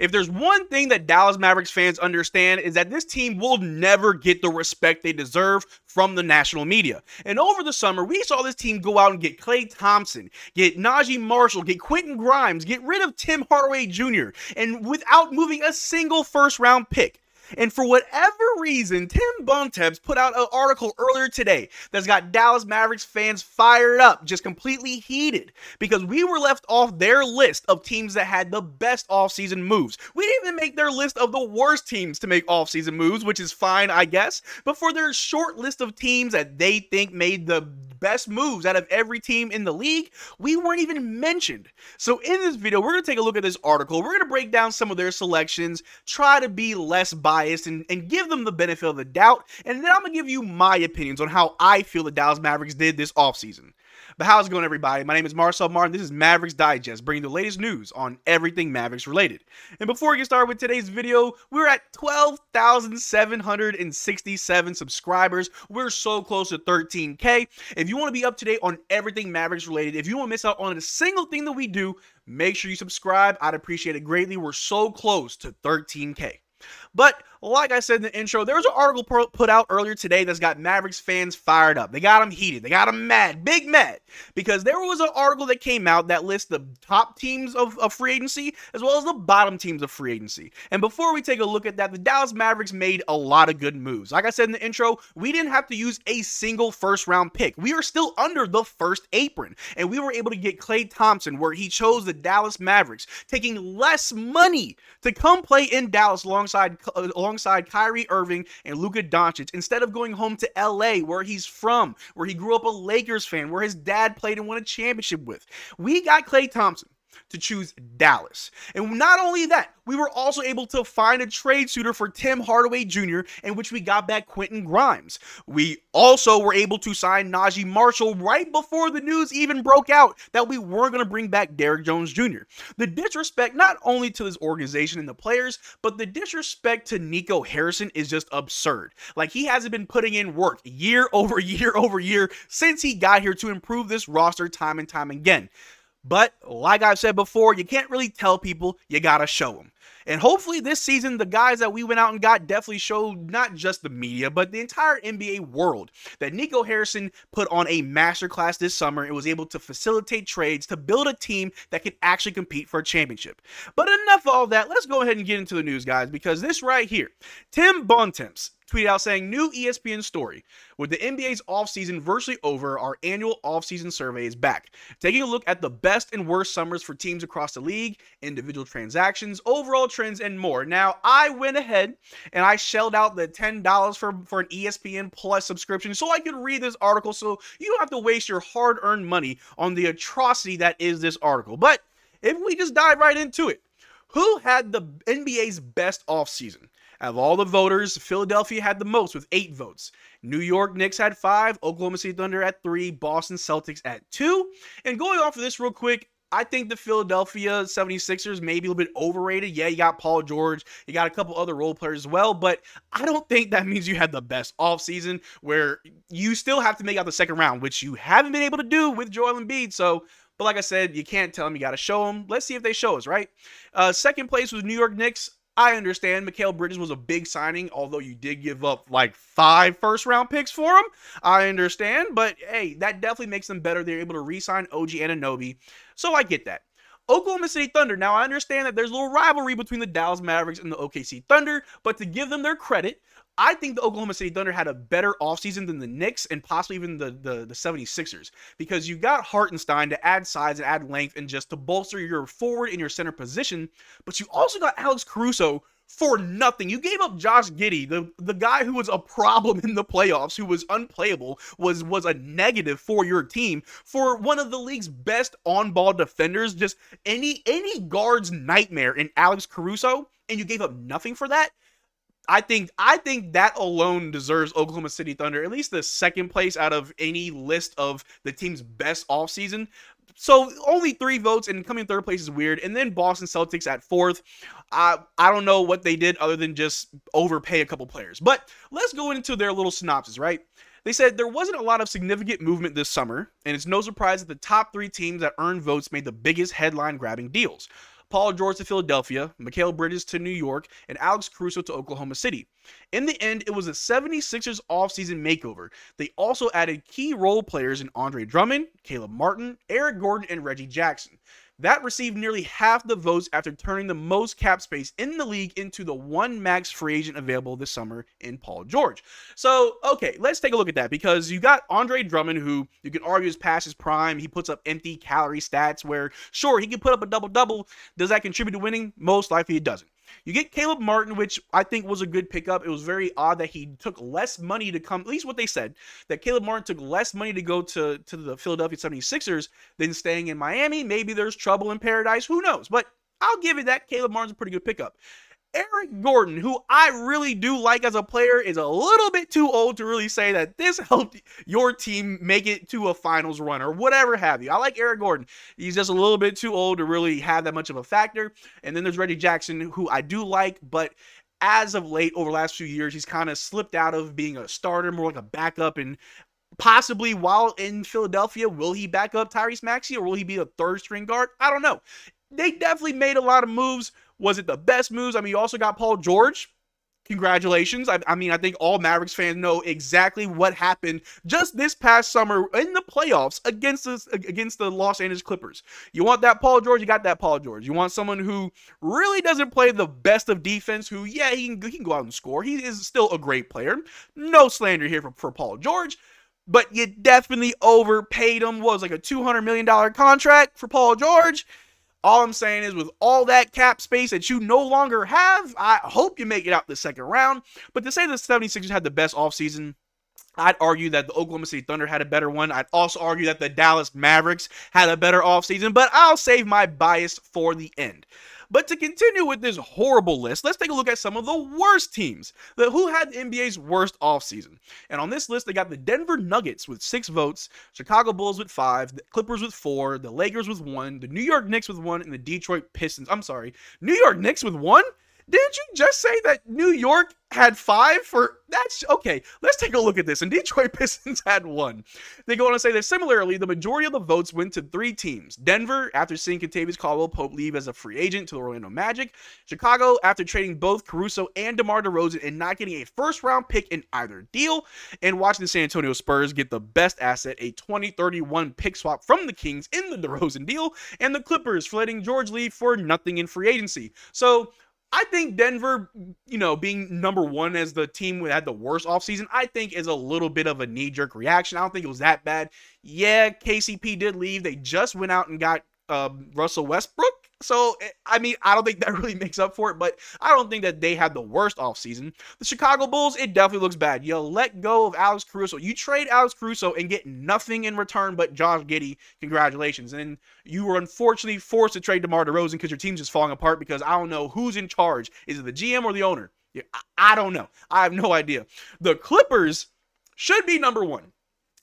If there's one thing that Dallas Mavericks fans understand is that this team will never get the respect they deserve from the national media. And over the summer, we saw this team go out and get Klay Thompson, get Naji Marshall, get Quentin Grimes, get rid of Tim Hardaway Jr., and without moving a single first round pick. And for whatever reason, Tim Bontemps put out an article earlier today that's got Dallas Mavericks fans fired up, just completely heated, because we were left off their list of teams that had the best offseason moves. We didn't even make their list of the worst teams to make offseason moves, which is fine, I guess. But for their short list of teams that they think made the best moves out of every team in the league, we weren't even mentioned. So in this video, we're going to take a look at this article. We're going to break down some of their selections, try to be less biased, and, and give them the benefit of the doubt. And then I'm going to give you my opinions on how I feel the Dallas Mavericks did this offseason. But how's it going, everybody? My name is Marcel Martin. This is Mavericks Digest, bringing the latest news on everything Mavericks related. And before we get started with today's video, we're at 12,767 subscribers. We're so close to 13K. If you want to be up to date on everything Mavericks related, if you want to miss out on a single thing that we do, make sure you subscribe. I'd appreciate it greatly. We're so close to 13K. But like I said in the intro, there was an article put out earlier today that's got Mavericks fans fired up. They got them heated. They got them mad, big mad, because there was an article that came out that lists the top teams of, of free agency as well as the bottom teams of free agency. And before we take a look at that, the Dallas Mavericks made a lot of good moves. Like I said in the intro, we didn't have to use a single first round pick. We are still under the first apron, and we were able to get Klay Thompson, where he chose the Dallas Mavericks, taking less money to come play in Dallas alongside alongside alongside Kyrie Irving and Luka Doncic instead of going home to LA where he's from, where he grew up a Lakers fan, where his dad played and won a championship with. We got Klay Thompson to choose Dallas. And not only that, we were also able to find a trade suitor for Tim Hardaway Jr., in which we got back Quentin Grimes. We also were able to sign Naji Marshall right before the news even broke out that we weren't going to bring back Derrick Jones Jr. The disrespect not only to this organization and the players, but the disrespect to Nico Harrison is just absurd. Like he hasn't been putting in work year over year over year since he got here to improve this roster time and time again. But like I've said before, you can't really tell people, you gotta show them. And hopefully this season, the guys that we went out and got definitely showed not just the media, but the entire NBA world that Nico Harrison put on a masterclass this summer and was able to facilitate trades to build a team that can actually compete for a championship. But enough of all that, let's go ahead and get into the news, guys, because this right here, Tim Bontemps tweeted out saying, New ESPN story. With the NBA's offseason virtually over, our annual offseason survey is back. Taking a look at the best and worst summers for teams across the league, individual transactions, overall trends, and more. Now, I went ahead and I shelled out the $10 for, for an ESPN Plus subscription so I could read this article so you don't have to waste your hard earned money on the atrocity that is this article. But if we just dive right into it, who had the NBA's best offseason? Of all the voters, Philadelphia had the most with eight votes. New York Knicks had five, Oklahoma City Thunder at three, Boston Celtics at two. And going off of this real quick, I think the Philadelphia 76ers may be a little bit overrated. Yeah, you got Paul George, you got a couple other role players as well, but I don't think that means you had the best offseason where you still have to make out the second round, which you haven't been able to do with Joel Embiid. So but like I said, you can't tell them. You got to show them. Let's see if they show us, right? Uh, second place was New York Knicks. I understand Mikal Bridges was a big signing, although you did give up like five first round picks for him. I understand, but hey, that definitely makes them better. They're able to re sign OG Anunoby. So I get that. Oklahoma City Thunder. Now, I understand that there's a little rivalry between the Dallas Mavericks and the OKC Thunder, but to give them their credit, I think the Oklahoma City Thunder had a better offseason than the Knicks and possibly even the, the, the 76ers because you got Hartenstein to add size and add length and just to bolster your forward and your center position, but you also got Alex Caruso for nothing. You gave up Josh Giddey, the, the guy who was a problem in the playoffs, who was unplayable, was was a negative for your team, for one of the league's best on-ball defenders, just any any guard's nightmare in Alex Caruso, and you gave up nothing for that. I think I think that alone deserves Oklahoma City Thunder at least the second place out of any list of the team's best offseason. So only three votes and coming third place is weird. And then Boston Celtics at fourth. I I don't know what they did other than just overpay a couple players. But let's go into their little synopsis, right? They said there wasn't a lot of significant movement this summer, and it's no surprise that the top three teams that earned votes made the biggest headline grabbing deals. Paul George to Philadelphia, Mikal Bridges to New York, and Alex Caruso to Oklahoma City. In the end, it was a 76ers offseason makeover. They also added key role players in Andre Drummond, Caleb Martin, Eric Gordon, and Reggie Jackson. That received nearly half the votes after turning the most cap space in the league into the one max free agent available this summer in Paul George. So, okay, let's take a look at that because you got Andre Drummond, who you can argue is past his prime. He puts up empty calorie stats where, sure, he can put up a double double. Does that contribute to winning? Most likely it doesn't. You get Caleb Martin, which I think was a good pickup. It was very odd that he took less money to come, at least what they said, that Caleb Martin took less money to go to, to the Philadelphia 76ers than staying in Miami. Maybe there's trouble in paradise. Who knows? But I'll give it that. Caleb Martin's a pretty good pickup. Eric Gordon, who I really do like as a player, is a little bit too old to really say that this helped your team make it to a finals run or whatever have you. I like Eric Gordon. He's just a little bit too old to really have that much of a factor. And then there's Reggie Jackson, who I do like, but as of late, over the last few years, he's kind of slipped out of being a starter, more like a backup. And possibly while in Philadelphia, will he back up Tyrese Maxey or will he be a third string guard? I don't know. They definitely made a lot of moves was it the best moves? I mean, you also got Paul George. Congratulations. I, I, mean, I think all Mavericks fans know exactly what happened just this past summer in the playoffs against the, against the Los Angeles Clippers. You want that Paul George? You got that Paul George. You want someone who really doesn't play the best of defense, who, yeah, he can, he can go out and score. He is still a great player. No slander here for, for Paul George but you definitely overpaid him. What was like a $200 million contract for Paul George? All I'm saying is, with all that cap space that you no longer have, I hope you make it out the second round. But to say the 76ers had the best offseason, I'd argue that the Oklahoma City Thunder had a better one. I'd also argue that the Dallas Mavericks had a better offseason, but I'll save my bias for the end. But to continue with this horrible list, let's take a look at some of the worst teams. The, who had the NBA's worst offseason? And on this list, they got the Denver Nuggets with six votes, Chicago Bulls with five, the Clippers with four, the Lakers with one, the New York Knicks with one, and the Detroit Pistons. I'm sorry, New York Knicks with one? Didn't you just say that New York had five for that's okay. Let's take a look at this. And Detroit Pistons had one. They go on to say that similarly, the majority of the votes went to three teams: Denver, after seeing Kentavious Caldwell Pope leave as a free agent to the Orlando Magic; Chicago, after trading both Caruso and DeMar DeRozan and not getting a first-round pick in either deal; and watching the San Antonio Spurs get the best asset, a 2031 pick swap from the Kings in the DeRozan deal; and the Clippers for letting George leave for nothing in free agency. So I think Denver, you know, being number one as the team that had the worst offseason, I think is a little bit of a knee jerk reaction. I don't think it was that bad. Yeah, KCP did leave. They just went out and got um, Russell Westbrook. So, eh, I mean, I don't think that really makes up for it, but I don't think that they had the worst offseason. The Chicago Bulls, it definitely looks bad. You let go of Alex Caruso. You trade Alex Caruso and get nothing in return but Josh Giddey. Congratulations. And you were unfortunately forced to trade DeMar DeRozan because your team's just falling apart because I don't know who's in charge. Is it the GM or the owner? I don't know. I have no idea. The Clippers should be number one.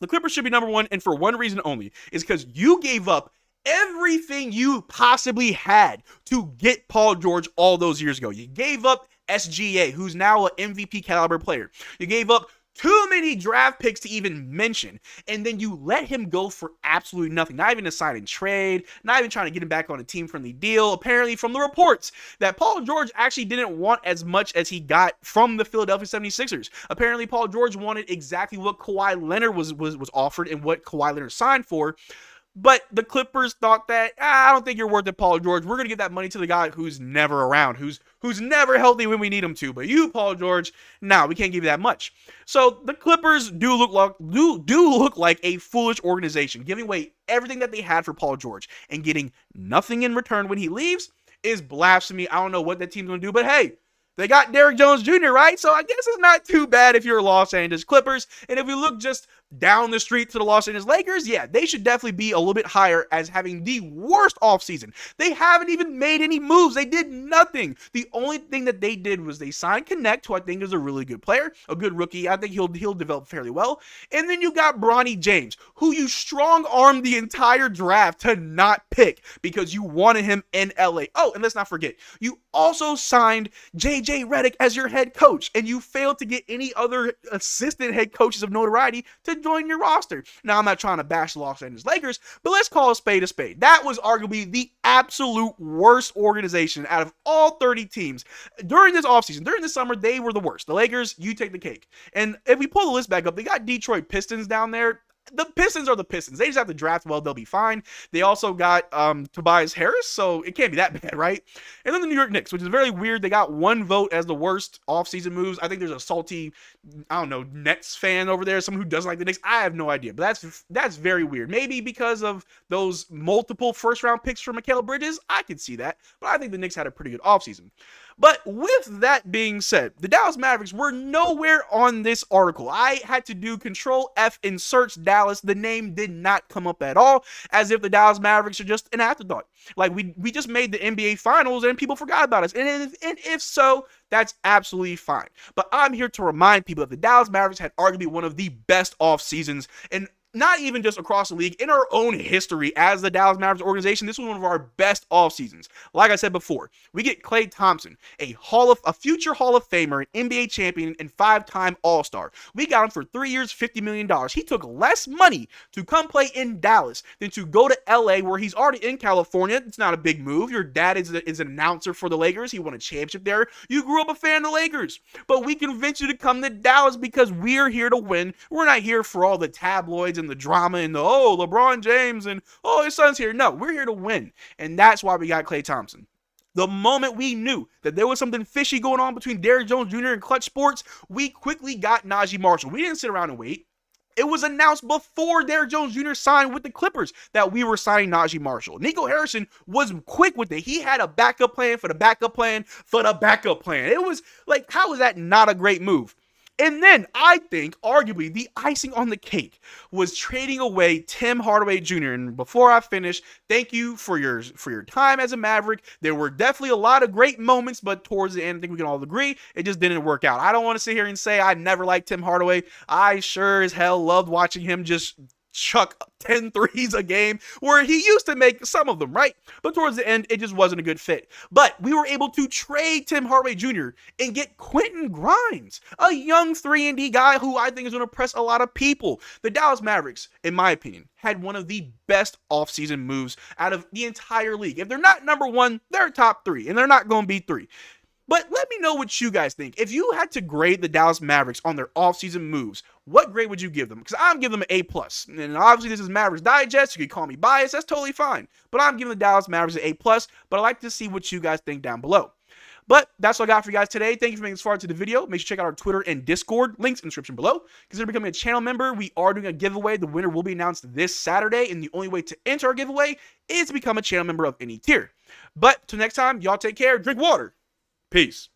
The Clippers should be number one, and for one reason only, is because you gave up everything you possibly had to get Paul George all those years ago. You gave up SGA, who's now an MVP caliber player. You gave up too many draft picks to even mention. And then you let him go for absolutely nothing. Not even a sign and trade, not even trying to get him back on a team friendly deal. Apparently, from the reports, that Paul George actually didn't want as much as he got from the Philadelphia 76ers. Apparently, Paul George wanted exactly what Kawhi Leonard was, was, was offered and what Kawhi Leonard signed for. But the Clippers thought that ah, I don't think you're worth it, Paul George. We're gonna give that money to the guy who's never around, who's who's never healthy when we need him to. But you, Paul George, now nah, we can't give you that much. So the Clippers do look like do do look like a foolish organization, giving away everything that they had for Paul George and getting nothing in return when he leaves is blasphemy. I don't know what that team's gonna do, but hey, they got Derrick Jones Jr., right? So I guess it's not too bad if you're Los Angeles Clippers. And if we look just down the street to the Los Angeles Lakers, yeah, they should definitely be a little bit higher as having the worst offseason. They haven't even made any moves. They did nothing. The only thing that they did was they signed Knecht, who I think is a really good player, a good rookie. I think he'll he'll develop fairly well. And then you got Bronny James, who you strong armed the entire draft to not pick because you wanted him in LA. Oh, and let's not forget, you also signed JJ Redick as your head coach, and you failed to get any other assistant head coaches of notoriety to join your roster. Now, I'm not trying to bash the Los Angeles Lakers, but let's call a spade a spade. That was arguably the absolute worst organization out of all 30 teams. During this offseason, during the summer, they were the worst. The Lakers, you take the cake. And if we pull the list back up, they got Detroit Pistons down there the Pistons are the Pistons. They just have to draft well, they'll be fine. They also got um, Tobias Harris, so it can't be that bad, right? And then the New York Knicks, which is very weird. They got one vote as the worst offseason moves. I think there's a salty, I don't know, Nets fan over there, someone who doesn't like the Knicks. I have no idea, but that's that's very weird. Maybe because of those multiple first round picks for Mikal Bridges, I could see that. But I think the Knicks had a pretty good offseason. But with that being said, the Dallas Mavericks were nowhere on this article. I had to do Control F and search Dallas. The name did not come up at all, as if the Dallas Mavericks are just an afterthought. Like we we just made the NBA Finals and people forgot about us. And if, and if so, that's absolutely fine. But I'm here to remind people that the Dallas Mavericks had arguably one of the best off seasons in not even just across the league, in our own history as the Dallas Mavericks organization, this was one of our best off seasons. Like I said before, we get Klay Thompson, a Hall of a future Hall of Famer, an NBA champion, and five-time All-Star. We got him for three years, $50 million. He took less money to come play in Dallas than to go to LA, where he's already in California. It's not a big move. Your dad is, a, is an announcer for the Lakers. He won a championship there. You grew up a fan of the Lakers. But we convinced you to come to Dallas because we're here to win. We're not here for all the tabloids and the drama and the oh LeBron James and oh his son's here. No, we're here to win, and that's why we got Klay Thompson. The moment we knew that there was something fishy going on between Derrick Jones Jr. and Clutch Sports, we quickly got Naji Marshall. We didn't sit around and wait. It was announced before Derrick Jones Jr. signed with the Clippers that we were signing Naji Marshall. Nico Harrison was quick with it. He had a backup plan for the backup plan for the backup plan. It was like, how is that not a great move? And then I think, arguably, the icing on the cake was trading away Tim Hardaway Jr. And before I finish, thank you for your for your time as a Maverick. There were definitely a lot of great moments, but towards the end, I think we can all agree it just didn't work out. I don't want to sit here and say I never liked Tim Hardaway. I sure as hell loved watching him just chuck 10 threes a game where he used to make some of them, right? But towards the end, it just wasn't a good fit. But we were able to trade Tim Hardaway Jr. and get Quentin Grimes, a young 3 and D guy who I think is going to press a lot of people. The Dallas Mavericks, in my opinion, had one of the best offseason moves out of the entire league. If they're not number one, they're top three, and they're not going to be three. But let me know what you guys think. If you had to grade the Dallas Mavericks on their offseason moves, what grade would you give them? Because I'm giving them an A plus. And obviously this is Mavericks Digest. You can call me biased. That's totally fine. But I'm giving the Dallas Mavericks an A plus. But I'd like to see what you guys think down below. But that's all I got for you guys today. Thank you for making this far into the video. Make sure you check out our Twitter and Discord. Links in the description below. Consider becoming a channel member. We are doing a giveaway. The winner will be announced this Saturday. And the only way to enter our giveaway is to become a channel member of any tier. But till next time, y'all take care. Drink water. Peace.